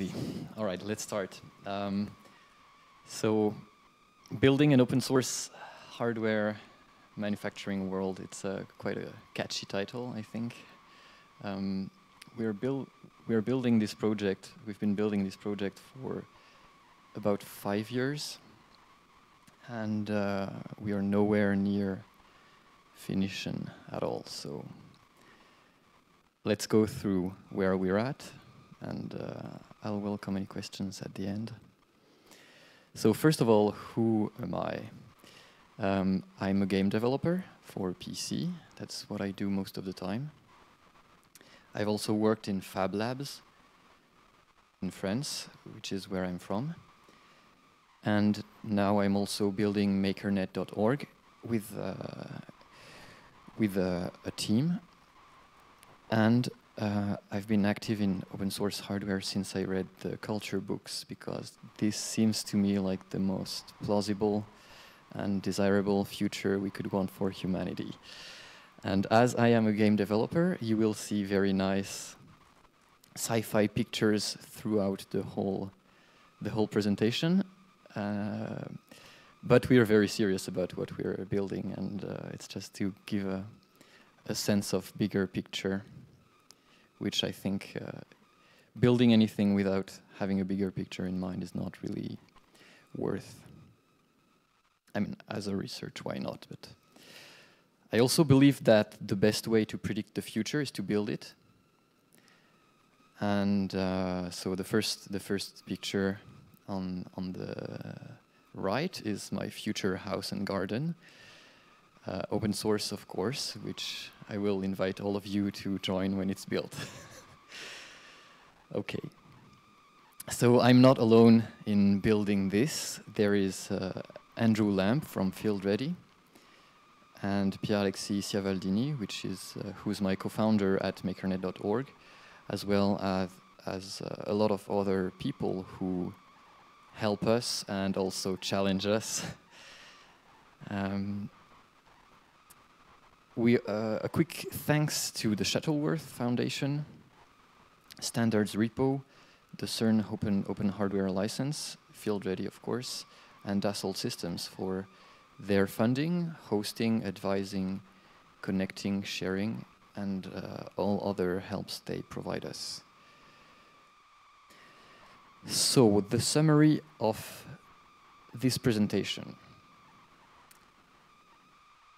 Absolutely. All right, let's start. Um, so, building an open source hardware manufacturing world, it's uh, quite a catchy title, I think. Um, we're, we're building this project, we've been building this project for about five years, and uh, we are nowhere near finishing at all. So let's go through where we're at, and uh, I'll welcome any questions at the end. So first of all, who am I? Um, I'm a game developer for PC. That's what I do most of the time. I've also worked in Fab Labs in France, which is where I'm from. And now I'm also building makernet.org with, uh, with a, a team and uh, I've been active in open source hardware since I read the culture books because this seems to me like the most plausible and desirable future we could want for humanity. And as I am a game developer, you will see very nice sci-fi pictures throughout the whole, the whole presentation. Uh, but we are very serious about what we're building, and uh, it's just to give a, a sense of bigger picture which I think uh, building anything without having a bigger picture in mind is not really worth. I mean, as a research, why not? But I also believe that the best way to predict the future is to build it. And uh, so the first, the first picture on on the right is my future house and garden. Uh, open source, of course, which I will invite all of you to join when it's built. okay. So I'm not alone in building this. There is uh, Andrew Lamb from Field Ready and Pierre-Alexis Ciavaldini, which is uh, who's my co-founder at makernet.org, as well as, as uh, a lot of other people who help us and also challenge us. um, we, uh, a quick thanks to the Shuttleworth Foundation, Standards Repo, the CERN Open, open Hardware License, Field Ready, of course, and Dassault Systems for their funding, hosting, advising, connecting, sharing, and uh, all other helps they provide us. So, the summary of this presentation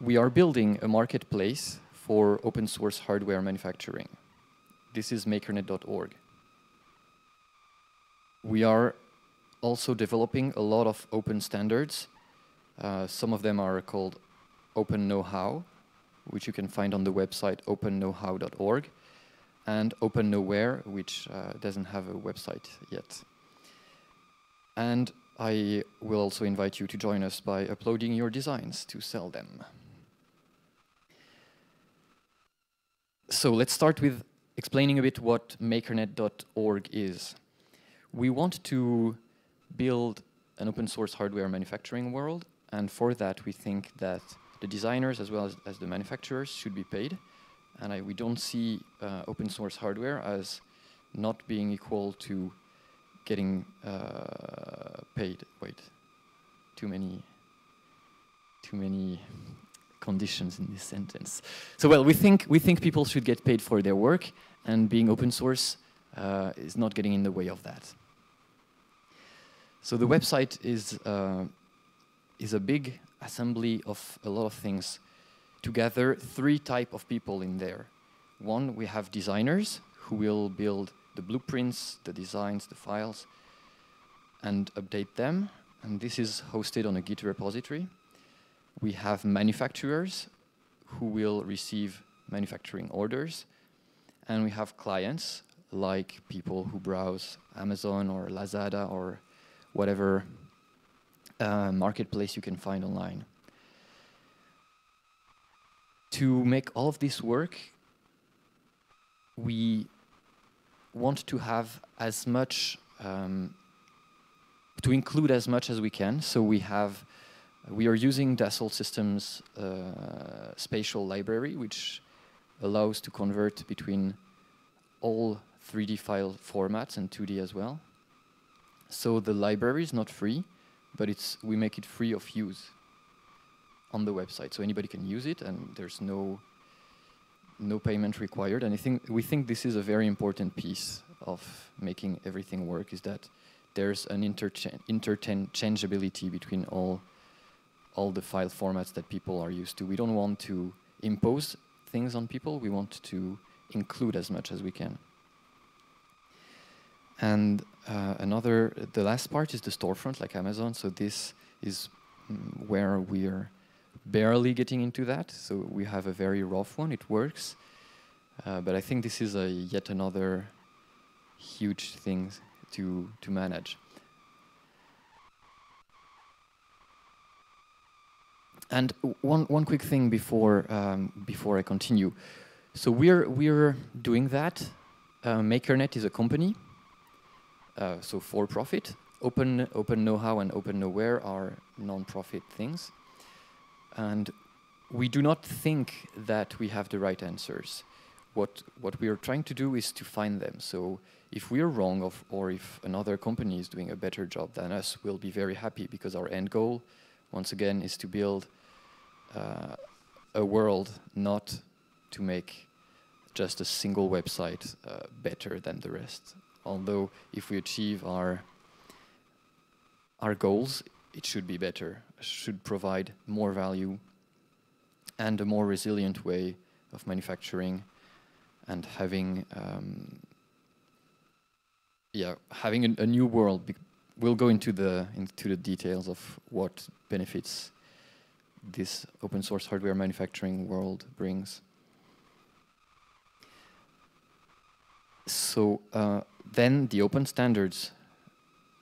we are building a marketplace for open source hardware manufacturing. This is makernet.org. We are also developing a lot of open standards. Uh, some of them are called Open Know-how, which you can find on the website openknowhow.org, and Open Know-Where, which uh, doesn't have a website yet. And I will also invite you to join us by uploading your designs to sell them. So let's start with explaining a bit what makernet.org is. We want to build an open source hardware manufacturing world, and for that we think that the designers as well as, as the manufacturers should be paid. And I, we don't see uh, open source hardware as not being equal to getting uh, paid. Wait, too many, too many conditions in this sentence. So well, we think, we think people should get paid for their work and being open source uh, is not getting in the way of that. So the website is, uh, is a big assembly of a lot of things to gather three type of people in there. One, we have designers who will build the blueprints, the designs, the files, and update them. And this is hosted on a Git repository. We have manufacturers who will receive manufacturing orders, and we have clients like people who browse Amazon or Lazada or whatever uh, marketplace you can find online. To make all of this work, we want to have as much, um, to include as much as we can. So we have we are using Dassault Systems uh, spatial library, which allows to convert between all 3D file formats and 2D as well. So the library is not free, but it's we make it free of use on the website, so anybody can use it, and there's no no payment required. And I think we think this is a very important piece of making everything work. Is that there's an intercha interchangeability between all all the file formats that people are used to. We don't want to impose things on people. We want to include as much as we can. And uh, another, the last part is the storefront, like Amazon. So this is mm, where we're barely getting into that. So we have a very rough one. It works, uh, but I think this is a yet another huge thing to to manage. And one one quick thing before um, before I continue. So we're we're doing that. Uh, MakerNet is a company uh, so for profit. Open, open know-how and open know-where are non-profit things. And we do not think that we have the right answers. What, what we are trying to do is to find them. So if we are wrong of, or if another company is doing a better job than us, we'll be very happy because our end goal, once again, is to build uh, a world, not to make just a single website uh, better than the rest although if we achieve our our goals, it should be better, should provide more value and a more resilient way of manufacturing and having um, yeah having a, a new world. we'll go into the into the details of what benefits this open source hardware manufacturing world brings. So uh, then the open standards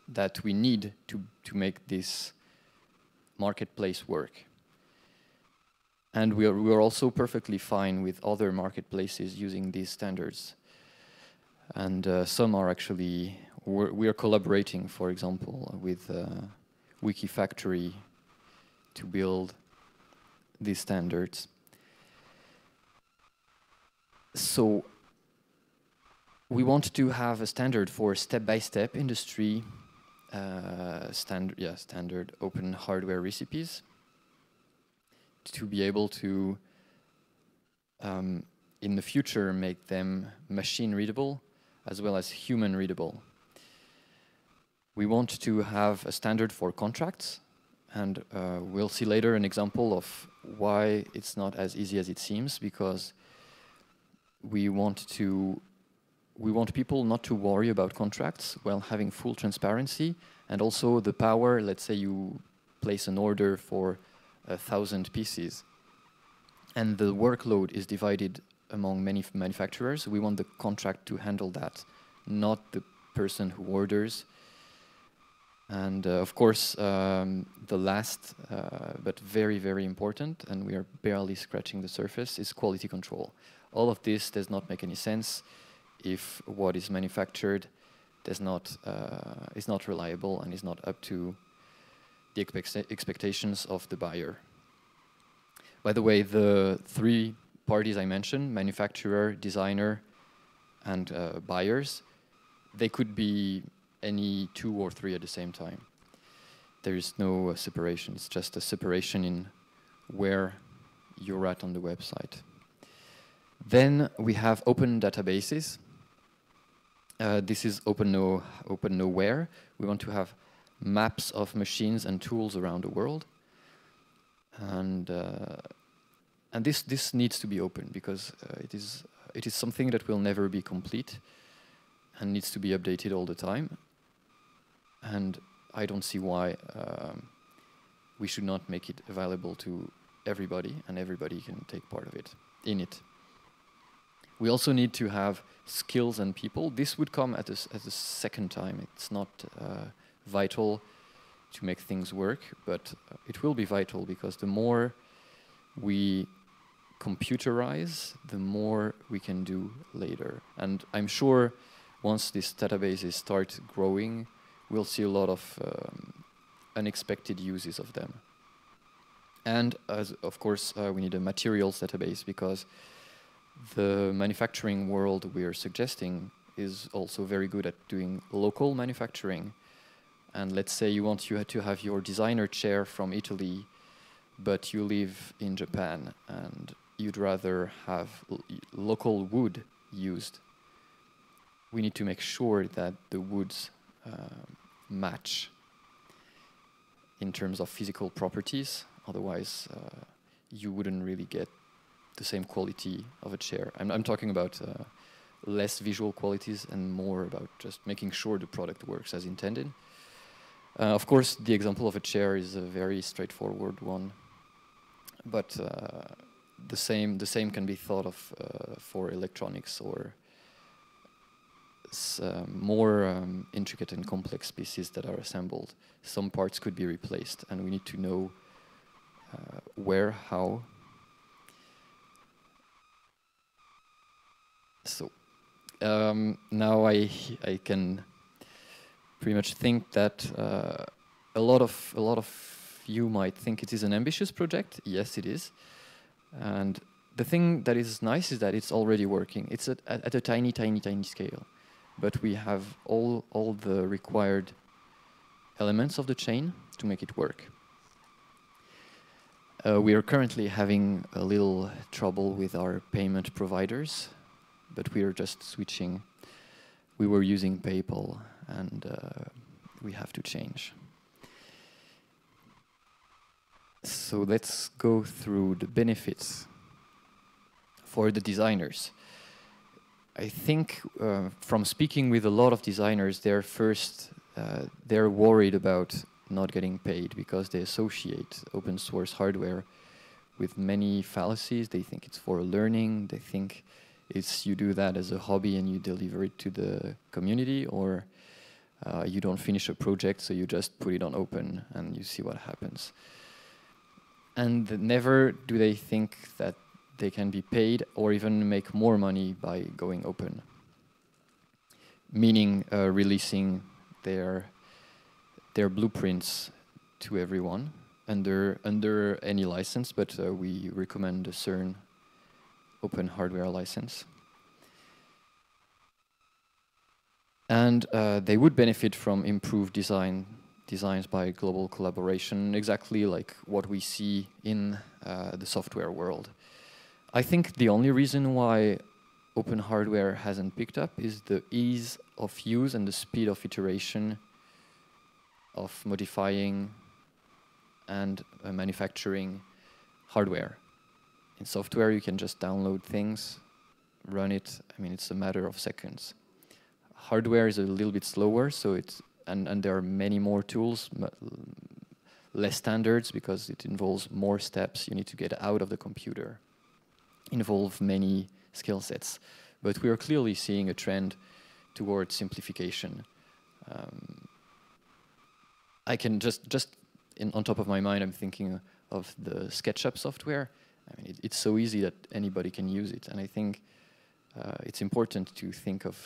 that we need to, to make this marketplace work. And we are, we are also perfectly fine with other marketplaces using these standards. And uh, some are actually, we are collaborating, for example, with uh, Wikifactory to build these standards. So we want to have a standard for step-by-step -step industry uh, standard, yeah, standard open hardware recipes to be able to, um, in the future, make them machine readable as well as human readable. We want to have a standard for contracts, and uh, we'll see later an example of why it's not as easy as it seems, because we want to we want people not to worry about contracts while having full transparency and also the power, let's say you place an order for a thousand pieces and the workload is divided among many manufacturers, we want the contract to handle that, not the person who orders. And uh, of course, um, the last, uh, but very, very important, and we are barely scratching the surface, is quality control. All of this does not make any sense if what is manufactured does not uh, is not reliable and is not up to the expectations of the buyer. By the way, the three parties I mentioned, manufacturer, designer, and uh, buyers, they could be any two or three at the same time. There is no uh, separation, it's just a separation in where you're at on the website. Then we have open databases. Uh, this is open, no, open know-where. We want to have maps of machines and tools around the world. And, uh, and this, this needs to be open because uh, it, is, it is something that will never be complete and needs to be updated all the time. And I don't see why um, we should not make it available to everybody and everybody can take part of it, in it. We also need to have skills and people. This would come at a, at a second time. It's not uh, vital to make things work, but it will be vital because the more we computerize, the more we can do later. And I'm sure once these databases start growing, we'll see a lot of um, unexpected uses of them. And as of course, uh, we need a materials database because the manufacturing world we are suggesting is also very good at doing local manufacturing And let's say you want you to have your designer chair from Italy, but you live in Japan and you'd rather have local wood used. We need to make sure that the woods uh, match in terms of physical properties. Otherwise, uh, you wouldn't really get the same quality of a chair. I'm, I'm talking about uh, less visual qualities and more about just making sure the product works as intended. Uh, of course, the example of a chair is a very straightforward one, but uh, the same the same can be thought of uh, for electronics or more um, intricate and complex pieces that are assembled. Some parts could be replaced, and we need to know uh, where, how. So um, now I I can pretty much think that uh, a lot of a lot of you might think it is an ambitious project. Yes, it is. And the thing that is nice is that it's already working. It's at, at, a tiny, tiny, tiny scale, but we have all all the required elements of the chain to make it work. Uh, we are currently having a little trouble with our payment providers, but we are just switching. We were using PayPal, and uh, we have to change. So let's go through the benefits for the designers. I think uh, from speaking with a lot of designers, they're first uh, they're worried about not getting paid because they associate open source hardware with many fallacies. They think it's for learning. They think it's you do that as a hobby and you deliver it to the community, or uh, you don't finish a project, so you just put it on open and you see what happens and never do they think that they can be paid or even make more money by going open. Meaning uh, releasing their their blueprints to everyone under under any license, but uh, we recommend a CERN open hardware license. And uh, they would benefit from improved design designs by global collaboration, exactly like what we see in uh, the software world. I think the only reason why open hardware hasn't picked up is the ease of use and the speed of iteration of modifying and uh, manufacturing hardware. In software, you can just download things, run it. I mean, it's a matter of seconds. Hardware is a little bit slower, so it's and, and there are many more tools, less standards because it involves more steps. You need to get out of the computer, involve many skill sets. But we are clearly seeing a trend towards simplification. Um, I can just, just in, on top of my mind, I'm thinking of the SketchUp software. I mean, it, it's so easy that anybody can use it. And I think uh, it's important to think of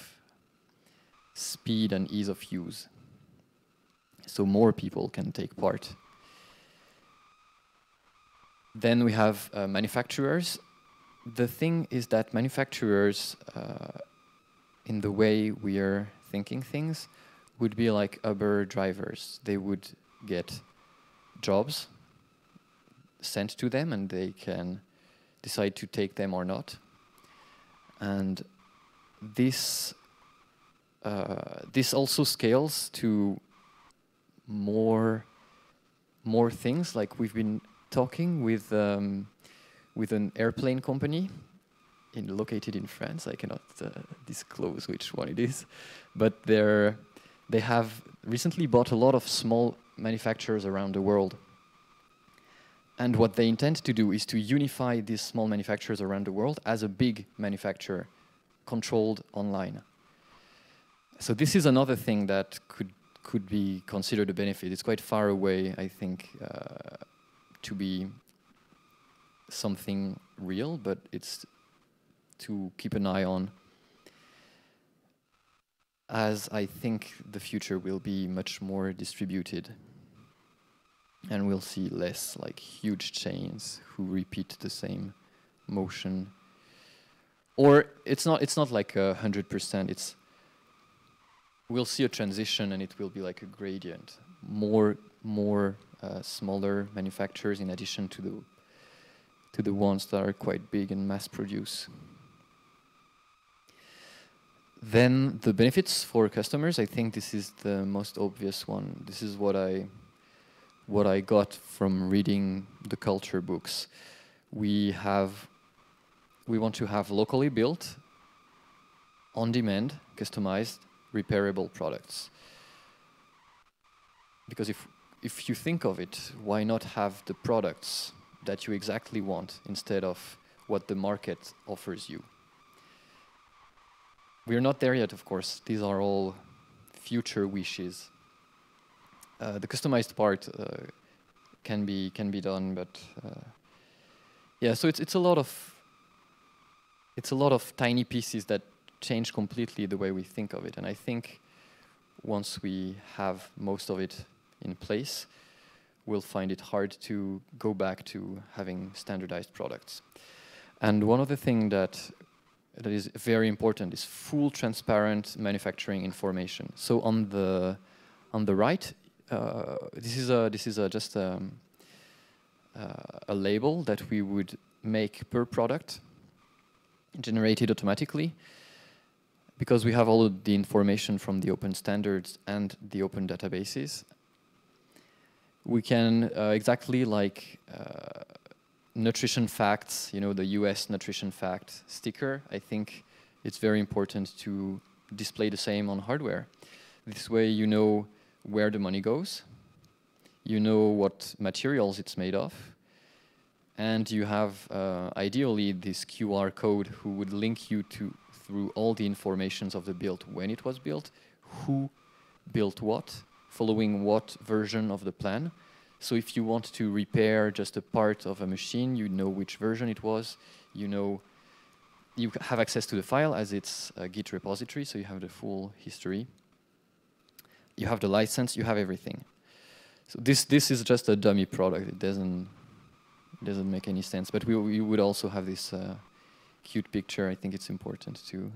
speed and ease of use so more people can take part. Then we have uh, manufacturers. The thing is that manufacturers, uh, in the way we are thinking things, would be like Uber drivers. They would get jobs sent to them and they can decide to take them or not. And this uh, this also scales to more more things. Like we've been talking with um, with an airplane company in, located in France. I cannot uh, disclose which one it is, but they're they have recently bought a lot of small manufacturers around the world. And what they intend to do is to unify these small manufacturers around the world as a big manufacturer controlled online. So this is another thing that could could be considered a benefit. It's quite far away, I think, uh, to be something real, but it's to keep an eye on as I think the future will be much more distributed and we'll see less like huge chains who repeat the same motion or it's not it's not like a hundred percent it's we'll see a transition and it will be like a gradient. More, more uh, smaller manufacturers in addition to the to the ones that are quite big and mass produce. Then the benefits for customers, I think this is the most obvious one. This is what I what I got from reading the culture books. We have we want to have locally built, on demand, customized, repairable products. Because if if you think of it, why not have the products that you exactly want instead of what the market offers you? We're not there yet, of course. These are all future wishes. Uh, the customized part uh, can be can be done, but uh, yeah. So it's it's a lot of it's a lot of tiny pieces that change completely the way we think of it. And I think once we have most of it in place, we'll find it hard to go back to having standardized products. And one of the things that that is very important is full transparent manufacturing information. So on the on the right, uh, this is a this is a just a, um, uh, a label that we would make per product, generated automatically, because we have all of the information from the open standards and the open databases. We can uh, exactly like uh, nutrition facts, you know, the US nutrition fact sticker, I think it's very important to display the same on hardware. This way you know where the money goes, you know what materials it's made of, and you have uh, ideally this QR code who would link you to through all the informations of the build, when it was built, who built what, following what version of the plan, so if you want to repair just a part of a machine, you know which version it was, you know, you have access to the file as it's a Git repository, so you have the full history. You have the license, you have everything. So this this is just a dummy product. It doesn't doesn't make any sense. But we we would also have this uh, cute picture. I think it's important to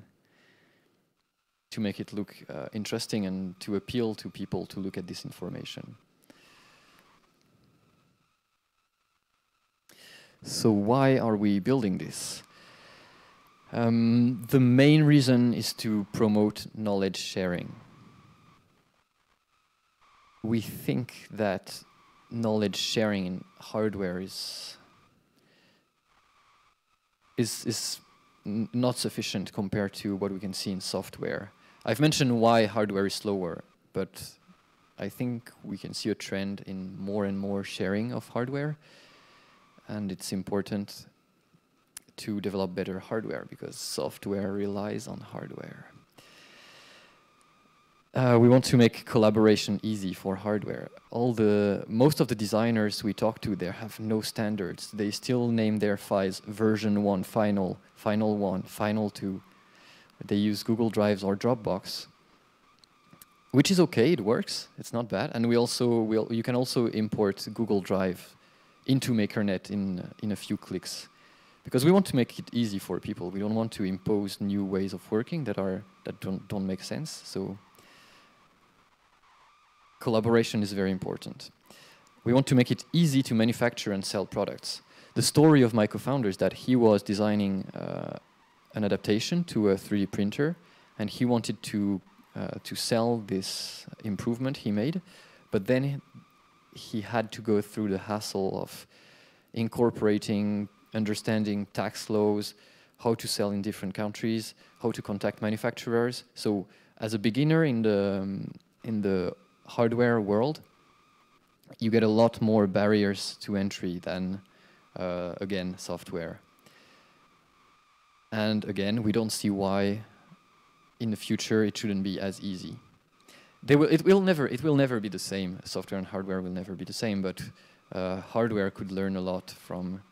to make it look uh, interesting and to appeal to people to look at this information. So why are we building this? Um, the main reason is to promote knowledge sharing. We think that knowledge sharing in hardware is is is not sufficient compared to what we can see in software. I've mentioned why hardware is slower, but I think we can see a trend in more and more sharing of hardware and it's important to develop better hardware because software relies on hardware. Uh, we want to make collaboration easy for hardware. All the most of the designers we talk to there have no standards. They still name their files version one, final, final one, final two. They use Google Drives or Dropbox, which is okay. It works. It's not bad. And we also will. You can also import Google Drive into MakerNet in, in a few clicks. Because we want to make it easy for people. We don't want to impose new ways of working that, are, that don't, don't make sense. So collaboration is very important. We want to make it easy to manufacture and sell products. The story of my co-founder is that he was designing uh, an adaptation to a 3D printer, and he wanted to uh, to sell this improvement he made, but then he had to go through the hassle of incorporating, understanding tax laws, how to sell in different countries, how to contact manufacturers. So as a beginner in the um, in the hardware world, you get a lot more barriers to entry than uh, again software. And again, we don't see why in the future it shouldn't be as easy they will, it will never it will never be the same. Software and hardware will never be the same, but uh, hardware could learn a lot from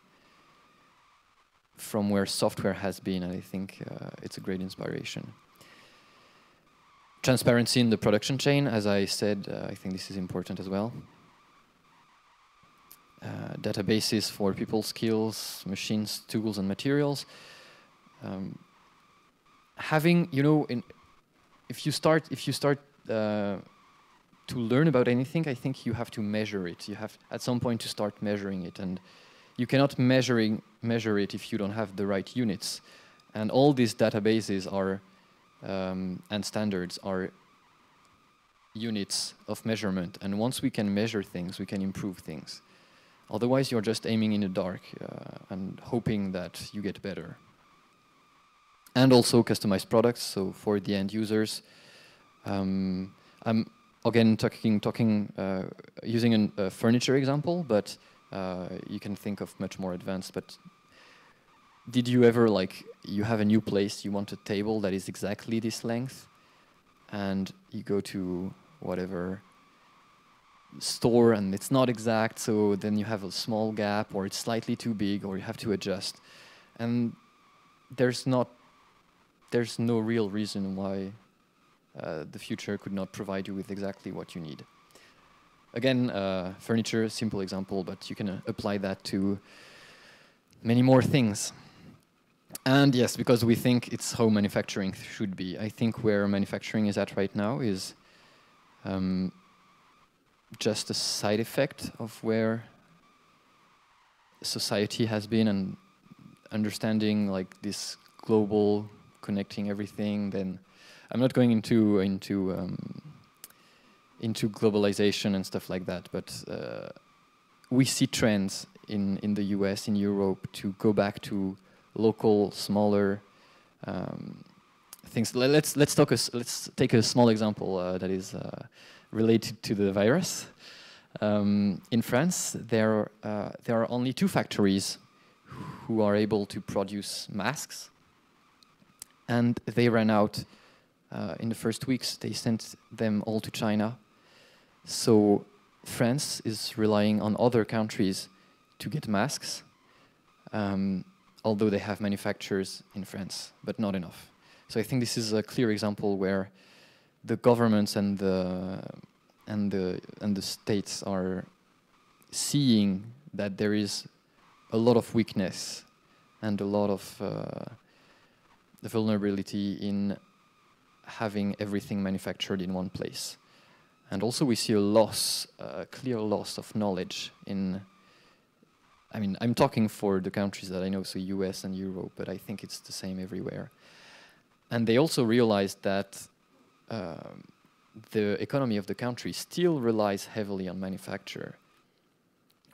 from where software has been, and I think uh, it's a great inspiration. Transparency in the production chain, as I said, uh, I think this is important as well. Uh, databases for people's skills, machines, tools, and materials. Um, having, you know, in, if you start if you start uh, to learn about anything, I think you have to measure it. You have at some point to start measuring it, and you cannot measuring measure it if you don't have the right units. And all these databases are um, and standards are units of measurement. And once we can measure things, we can improve things. Otherwise, you're just aiming in the dark uh, and hoping that you get better. And also customized products, so for the end users. Um, I'm again talking, talking uh, using an, a furniture example, but uh, you can think of much more advanced. But did you ever like you have a new place, you want a table that is exactly this length, and you go to whatever store and it's not exact, so then you have a small gap or it's slightly too big or you have to adjust. And there's not there's no real reason why uh, the future could not provide you with exactly what you need. Again, uh, furniture, simple example, but you can uh, apply that to many more things. And yes, because we think it's how manufacturing should be. I think where manufacturing is at right now is um, just a side effect of where society has been and understanding like this global connecting everything then i'm not going into into um, into globalization and stuff like that but uh, we see trends in in the us in europe to go back to local smaller um, things let's let's talk a, let's take a small example uh, that is uh, related to the virus. Um, in France, there, uh, there are only two factories who are able to produce masks, and they ran out uh, in the first weeks. They sent them all to China. So France is relying on other countries to get masks, um, although they have manufacturers in France, but not enough. So I think this is a clear example where the governments and the and the and the states are seeing that there is a lot of weakness and a lot of uh, vulnerability in having everything manufactured in one place. And also we see a loss, a clear loss of knowledge in, I mean, I'm talking for the countries that I know, so US and Europe, but I think it's the same everywhere. And they also realized that um, the economy of the country still relies heavily on manufacture.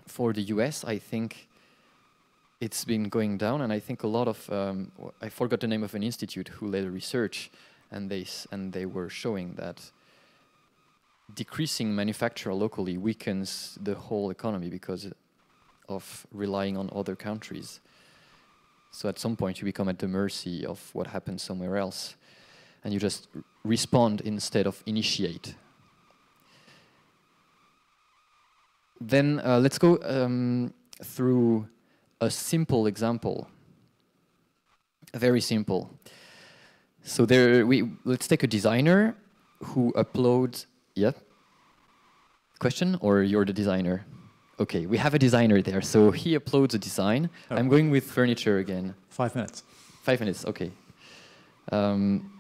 For the US, I think it's been going down, and I think a lot of um, I forgot the name of an institute who led research, and they and they were showing that decreasing manufacture locally weakens the whole economy because of relying on other countries. So at some point, you become at the mercy of what happens somewhere else and you just respond instead of initiate. Then uh, let's go um, through a simple example. Very simple. So there, we let's take a designer who uploads. Yeah. Question, or you're the designer? Okay, we have a designer there. So he uploads a design. Oh. I'm going with furniture again. Five minutes. Five minutes. Okay. Um,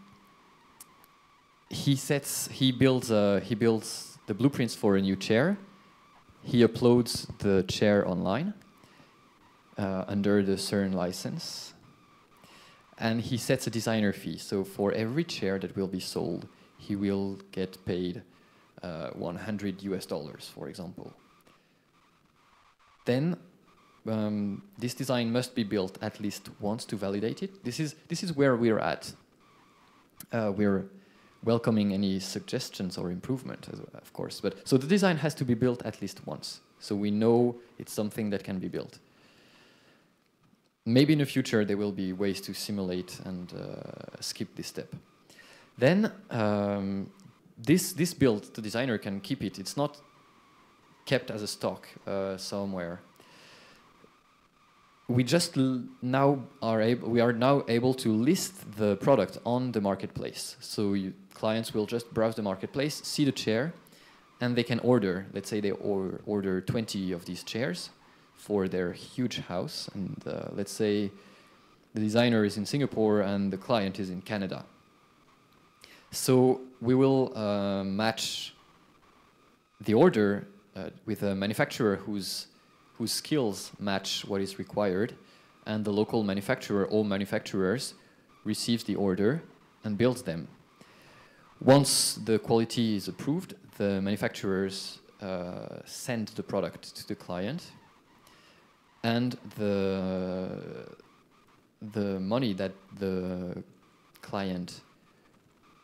he sets he builds uh, he builds the blueprints for a new chair. He uploads the chair online uh, under the CERN license, and he sets a designer fee. So for every chair that will be sold, he will get paid uh, 100 US dollars, for example. Then um, this design must be built at least once to validate it. This is this is where we're at. Uh, we're welcoming any suggestions or improvement, of course. But so the design has to be built at least once, so we know it's something that can be built. Maybe in the future there will be ways to simulate and uh, skip this step. Then um, this this build, the designer can keep it. It's not kept as a stock uh, somewhere we just now are able we are now able to list the product on the marketplace so you, clients will just browse the marketplace see the chair and they can order let's say they or, order 20 of these chairs for their huge house and uh, let's say the designer is in singapore and the client is in canada so we will uh, match the order uh, with a manufacturer whose whose skills match what is required, and the local manufacturer or manufacturers receives the order and builds them. Once the quality is approved, the manufacturers uh, send the product to the client, and the the money that the client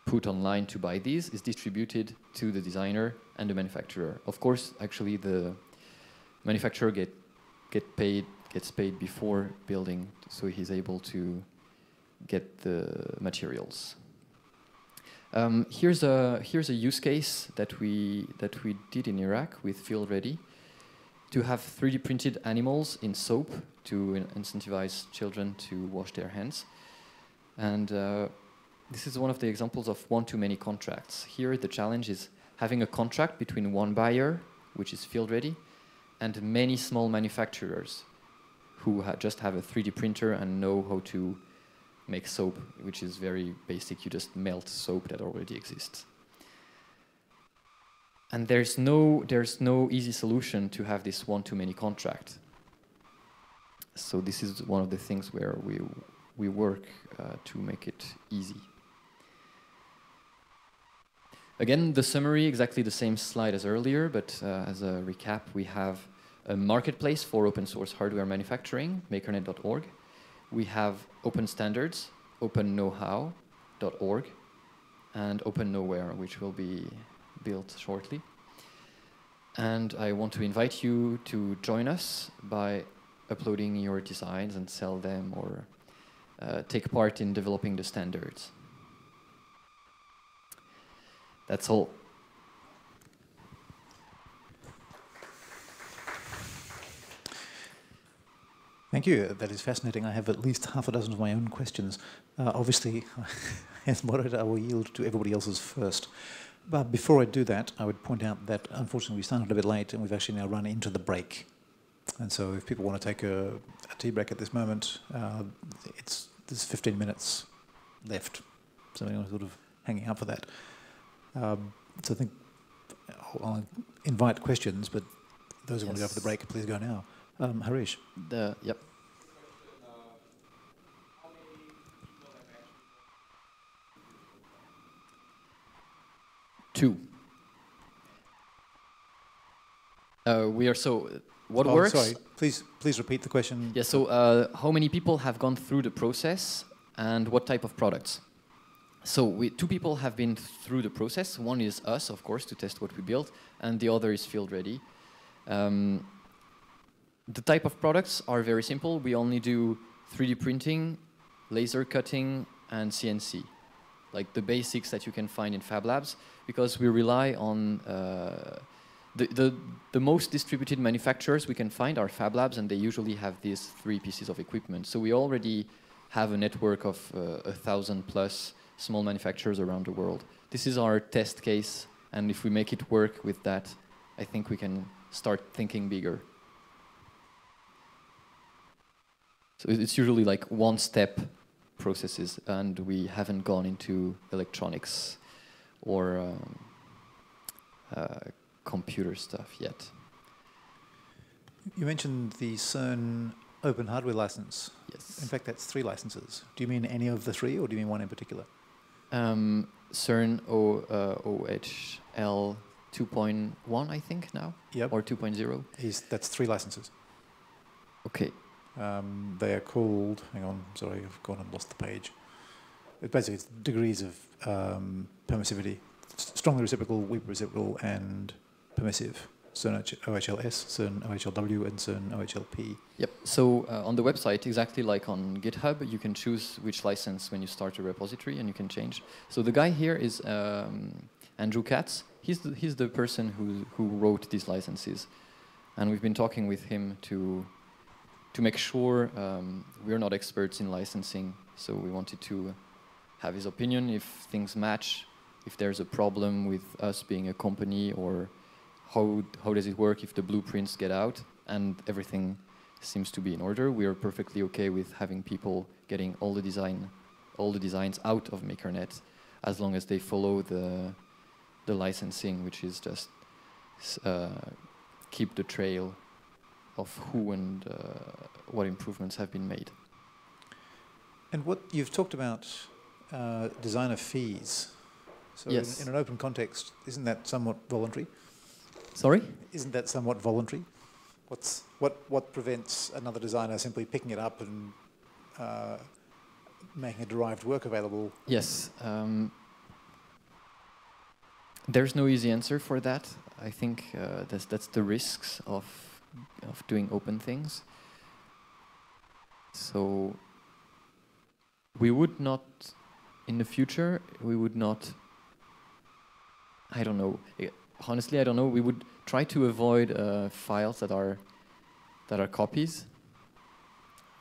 put online to buy these is distributed to the designer and the manufacturer. Of course, actually, the manufacturer get get paid gets paid before building, so he's able to get the materials. Um, here's a here's a use case that we that we did in Iraq with Field Ready to have 3D printed animals in soap to incentivize children to wash their hands. And uh, this is one of the examples of one too many contracts. Here, the challenge is having a contract between one buyer, which is field ready, and many small manufacturers who ha just have a 3D printer and know how to make soap, which is very basic. You just melt soap that already exists. And there's no, there's no easy solution to have this one too many contract. So this is one of the things where we, we work uh, to make it easy. Again, the summary, exactly the same slide as earlier, but uh, as a recap, we have a marketplace for open source hardware manufacturing, makernet.org. We have open standards, open know-how.org, and open know-where, which will be built shortly. And I want to invite you to join us by uploading your designs and sell them or uh, take part in developing the standards. That's all. Thank you. That is fascinating. I have at least half a dozen of my own questions. Uh, obviously, as moderator, I will yield to everybody else's first. But before I do that, I would point out that unfortunately we started a bit late and we've actually now run into the break. And so if people want to take a, a tea break at this moment, uh, it's there's 15 minutes left. So I'm sort of hanging out for that. Um, so I think I'll, I'll, invite questions, but those who yes. want to go for the break, please go now. Um, Harish. The, yep. Two. Uh, we are so. What oh, works? Sorry, please, please repeat the question. Yeah. So, uh, how many people have gone through the process, and what type of products? So, we, two people have been through the process. One is us, of course, to test what we built, and the other is field ready. Um, the type of products are very simple. We only do 3D printing, laser cutting, and CNC, like the basics that you can find in Fab Labs because we rely on uh, the, the, the most distributed manufacturers we can find are Fab Labs, and they usually have these three pieces of equipment. So we already have a network of uh, a thousand plus small manufacturers around the world. This is our test case, and if we make it work with that, I think we can start thinking bigger. So it's usually like one step processes, and we haven't gone into electronics or um, uh, computer stuff yet. You mentioned the CERN open hardware license. Yes. In fact, that's three licenses. Do you mean any of the three, or do you mean one in particular? Um, CERN o, uh, OHL 2.1, I think now. Yep. Or 2.0. Is that's three licenses. Okay. Um, they are called. Hang on, sorry, I've gone and lost the page. It basically, it's degrees of um, permissivity, strongly reciprocal, weak reciprocal, and permissive. CERN OHLS, CERN OHLW, and CERN OHLP. Yep. So uh, on the website, exactly like on GitHub, you can choose which license when you start a repository, and you can change. So the guy here is um, Andrew Katz. He's the, he's the person who who wrote these licenses, and we've been talking with him to to make sure um, we're not experts in licensing. So we wanted to have his opinion if things match, if there's a problem with us being a company, or how how does it work if the blueprints get out and everything seems to be in order. We are perfectly okay with having people getting all the design, all the designs out of MakerNet as long as they follow the the licensing, which is just uh, keep the trail of who and uh, what improvements have been made. And what you've talked about uh, designer fees. So Yes. in, in an open context, isn't that somewhat voluntary? Sorry. Isn't that somewhat voluntary? What's what what prevents another designer simply picking it up and uh, making a derived work available? Yes. Um, there's no easy answer for that. I think uh, that's that's the risks of of doing open things. So we would not, in the future, we would not. I don't know. Honestly, I don't know. We would try to avoid uh, files that are that are copies.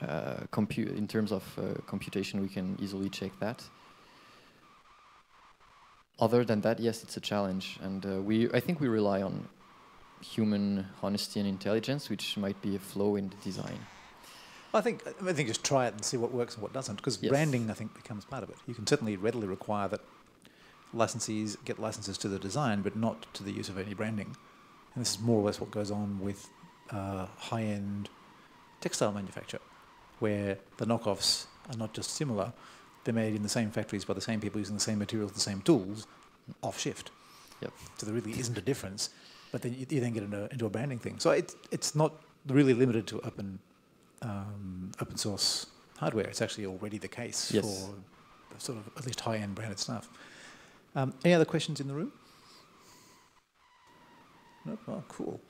Uh, compu- in terms of uh, computation, we can easily check that. Other than that, yes, it's a challenge, and uh, we I think we rely on human honesty and intelligence, which might be a flaw in the design. I think I think just try it and see what works and what doesn't, because Yes. branding I think becomes part of it. You can certainly readily require that licensees get licenses to the design, but not to the use of any branding. And this is more or less what goes on with uh, high-end textile manufacture, where the knockoffs are not just similar; they're made in the same factories by the same people using the same materials, the same tools, off shift. Yep. So there really isn't a difference. But then you, you then get into, into a branding thing. So it's it's not really limited to open um, open source hardware. It's actually already the case Yes. for sort of at least high end branded stuff. Um, any other questions in the room? Nope. Oh, cool.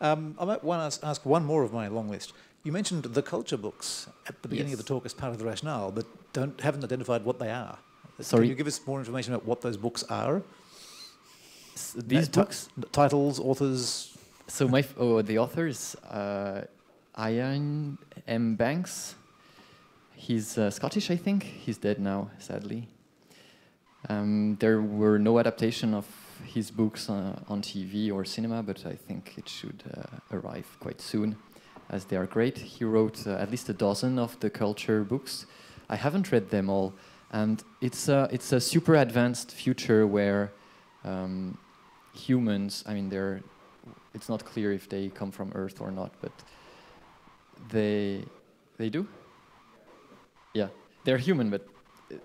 Um, I might want to ask, ask one more of my long list. You mentioned the culture books at the beginning of the talk as part of the rationale, but don't haven't identified what they are. Sorry? Can you give us more information about what those books are? S- these books. titles, authors. So my f- oh, the author is uh, Iain M. Banks. He's uh, Scottish, I think. He's dead now, sadly. Um, there were no adaptation of his books uh, on TV or cinema, but I think it should uh, arrive quite soon, as they are great. He wrote uh, at least a dozen of the culture books. I haven't read them all, and it's a it's a super advanced future where um, humans. I mean, they're it's not clear if they come from Earth or not, but they they do. Yeah, they're human, but uh,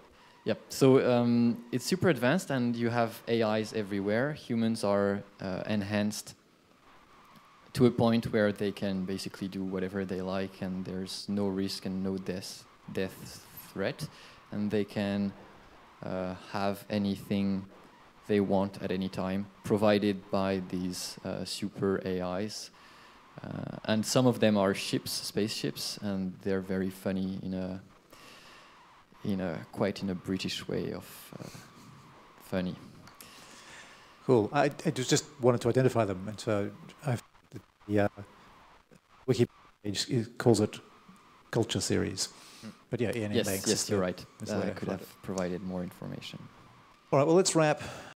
yeah. So um, it's super advanced, and you have AIs everywhere. Humans are uh, enhanced to a point where they can basically do whatever they like, and there's no risk and no death death threat, and they can uh, have anything they want at any time, provided by these uh, super AIs. Uh, and some of them are ships, spaceships, and they're very funny in a in a quite in a British way of uh, funny. Cool. I, I just wanted to identify them, and so I've, the uh, wiki page calls it culture series. Mm. But yeah, Iain yes, Banks. yes, you're right. Uh, I could have provided more information. All right. Well, let's wrap.